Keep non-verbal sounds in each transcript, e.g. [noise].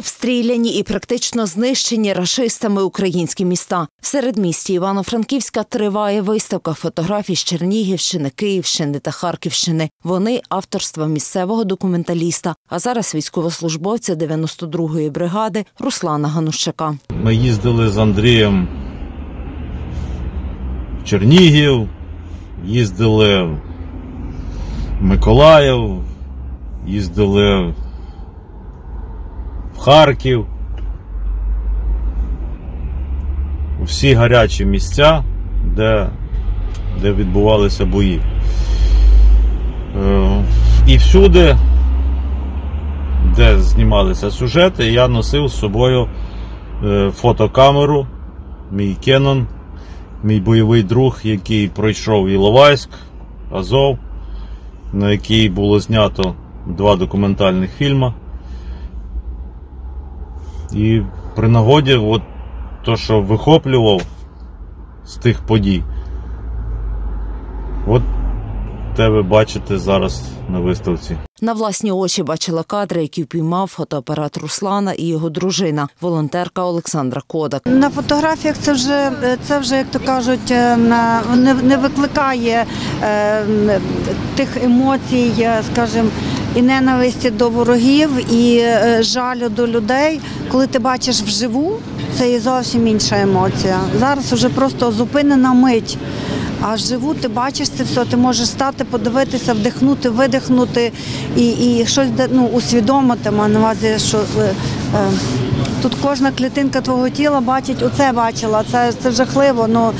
Обстріляні і практично знищені рашистами українські міста. В середмісті Івано-Франківська триває виставка фотографій з Чернігівщини, Київщини та Харківщини. Вони авторства місцевого документаліста, а зараз військовослужбовця 92-ї бригади Руслана Ганущака. Ми їздили з Андрієм в Чернігів, їздили в Миколаїв, їздили Харків. Всі гарячі місця, де, де відбувалися бої. Е, І всюди, де знімалися сюжети, я носив з собою е, фотокамеру, мій Canon, мій бойовий друг, який пройшов Іловайськ, Азов, на який було знято два документальних фільми. І при нагоді, от то, що вихоплював з тих подій, от те ви бачите зараз на виставці. На власні очі бачила кадри, які впіймав фотоапарат Руслана і його дружина, волонтерка Олександра Кодак. На фотографіях це вже це вже, як то кажуть, е, на не, не викликає е, тих емоцій, е, скажімо, і ненависті до ворогів, і е, жалю до людей. Коли ти бачиш вживу, це є зовсім інша емоція. Зараз вже просто зупинена мить. А живу, ти бачиш це все, ти можеш стати, подивитися, вдихнути, видихнути і і щось ну, усвідомити. Маю на увазі, що е, е, тут кожна клітинка твого тіла бачить, оце бачила, це це жахливо. Ну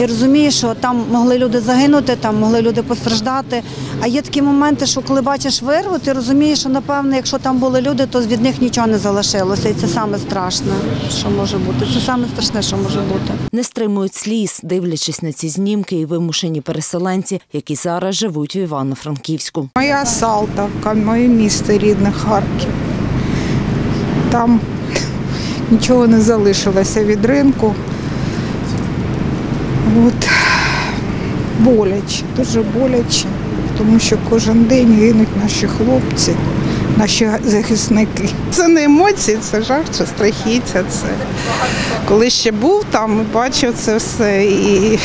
і розумієш, що там могли люди загинути, там могли люди постраждати. А є такі моменти, що коли бачиш вирву, ти розумієш, що напевне, якщо там були люди, то від них нічого не залишилося. І це саме страшне, що може бути. Це саме страшне, що може бути. Не стримують сліз, дивлячись на ці знімки і вимушені переселенці, які зараз живуть в Івано-Франківську. Моя Салтавка, моє місто рідне Харків. Там нічого не залишилося від ринку. От боляче, дуже боляче, тому що кожен день гинуть наші хлопці, наші захисники. Це не емоції, це жах, це страхіття. Це коли ще був там бачив це все і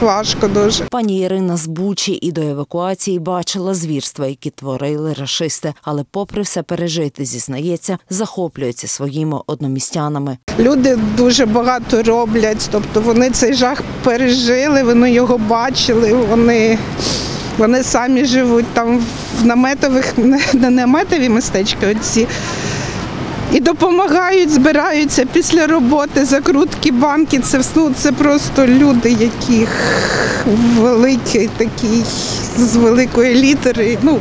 важко дуже. Пані Ірина з Бучі і до евакуації бачила звірства, які творили рашисти, але, попри все пережити, зізнається, захоплюється своїми одномістянами. Люди дуже багато роблять, тобто вони цей жах пережили, вони його бачили, вони. Вони самі живуть там в наметових, не наметові містечка оці. І допомагають, збираються після роботи, закрутки, банки. Це ну, це просто люди, які великий такий, з великої літери. Ну,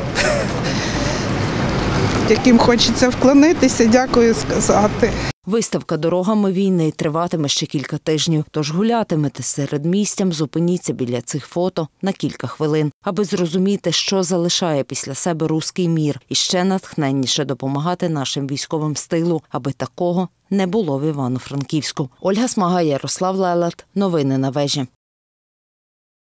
[laughs] яким хочеться вклонитися, дякую сказати. Виставка дорогами війни триватиме ще кілька тижнів. Тож гулятимете серед містям, зупиніться біля цих фото на кілька хвилин, аби зрозуміти, що залишає після себе руський мір, і ще натхненніше допомагати нашим військовим стилу, аби такого не було в Івано-Франківську. Ольга Смага, Ярослав Лелат. Новини на вежі.